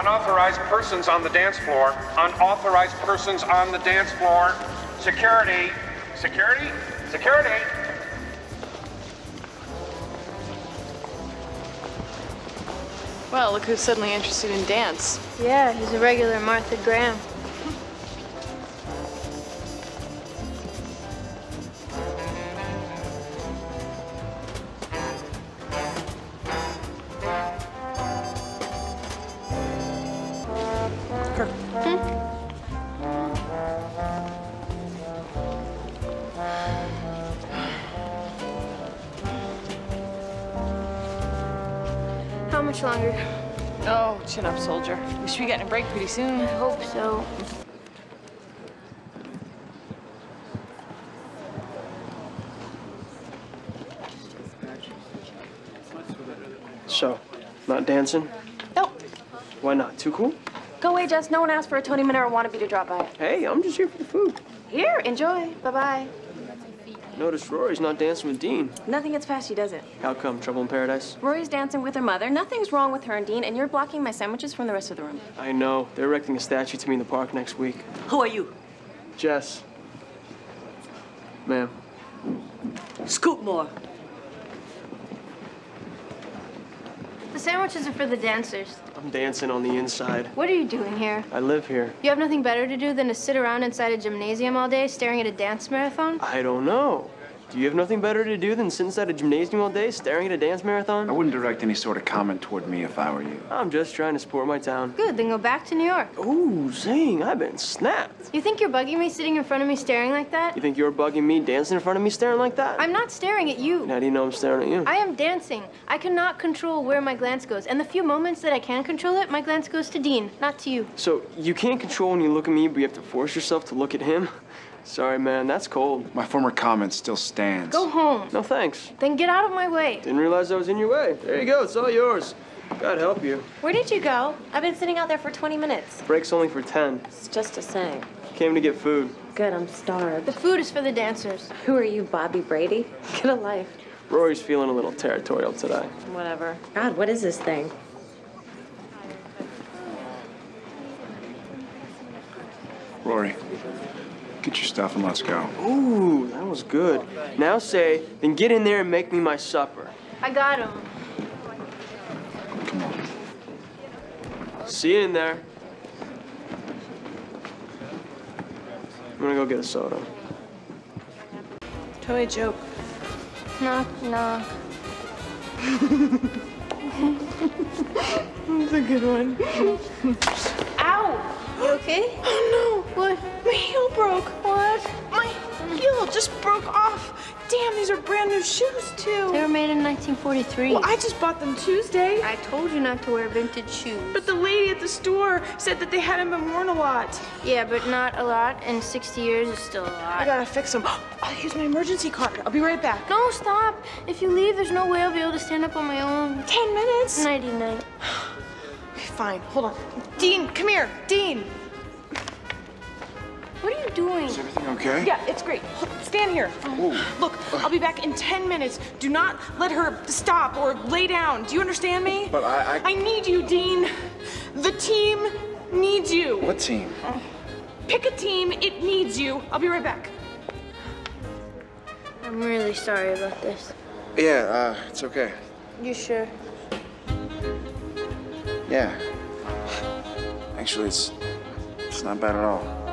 Unauthorized persons on the dance floor. Unauthorized persons on the dance floor. Security. Security? Security. Well, look who's suddenly interested in dance. Yeah, he's a regular Martha Graham. Hmm? How much longer? Oh, chin up, soldier. We should be getting a break pretty soon. I hope so. So, not dancing? Nope. Why not? Too cool? Go away, Jess. No one asked for a Tony Manero wannabe to drop by. Hey, I'm just here for the food. Here, enjoy. Bye-bye. Notice Rory's not dancing with Dean. Nothing gets past you, does it? How come? Trouble in paradise? Rory's dancing with her mother. Nothing's wrong with her and Dean, and you're blocking my sandwiches from the rest of the room. I know. They're erecting a statue to me in the park next week. Who are you? Jess. Ma'am. Scoot more. Sandwiches are for the dancers. I'm dancing on the inside. What are you doing here? I live here. You have nothing better to do than to sit around inside a gymnasium all day staring at a dance marathon? I don't know. Do you have nothing better to do than sit inside a gymnasium all day staring at a dance marathon? I wouldn't direct any sort of comment toward me if I were you. I'm just trying to support my town. Good, then go back to New York. Ooh, Zing, I've been snapped. You think you're bugging me sitting in front of me staring like that? You think you're bugging me dancing in front of me staring like that? I'm not staring at you. How do you know I'm staring at you? I am dancing. I cannot control where my glance goes. And the few moments that I can control it, my glance goes to Dean, not to you. So you can't control when you look at me, but you have to force yourself to look at him? Sorry, man, that's cold. My former comment still stands. Go home. No thanks. Then get out of my way. Didn't realize I was in your way. There you go, it's all yours. God help you. Where did you go? I've been sitting out there for 20 minutes. Break's only for 10. It's just a saying. Came to get food. Good, I'm starved. The food is for the dancers. Who are you, Bobby Brady? Get a life. Rory's feeling a little territorial today. Whatever. God, what is this thing? Rory, get your stuff and let's go. Ooh, that was good. Now say, then get in there and make me my supper. I got him. Come on. See you in there. I'm gonna go get a soda. Totally a joke. Knock, knock. That's a good one. You okay? Oh no! What? My heel broke. What? My heel just broke off. Damn, these are brand new shoes too. They were made in 1943. Well, I just bought them Tuesday. I told you not to wear vintage shoes. But the lady at the store said that they hadn't been worn a lot. Yeah, but not a lot, and 60 years is still a lot. I gotta fix them. I'll use my emergency card. I'll be right back. No, stop. If you leave, there's no way I'll be able to stand up on my own. Ten minutes. Nighty night. Okay, fine. Hold on. Dean, come here. Dean. What are you doing? Is everything okay? Yeah, it's great. Stand here. Look, I'll be back in 10 minutes. Do not let her stop or lay down. Do you understand me? But I- I- I need you, Dean. The team needs you. What team? Pick a team. It needs you. I'll be right back. I'm really sorry about this. Yeah, uh, it's okay. You sure? Yeah. Actually, it's it's not bad at all.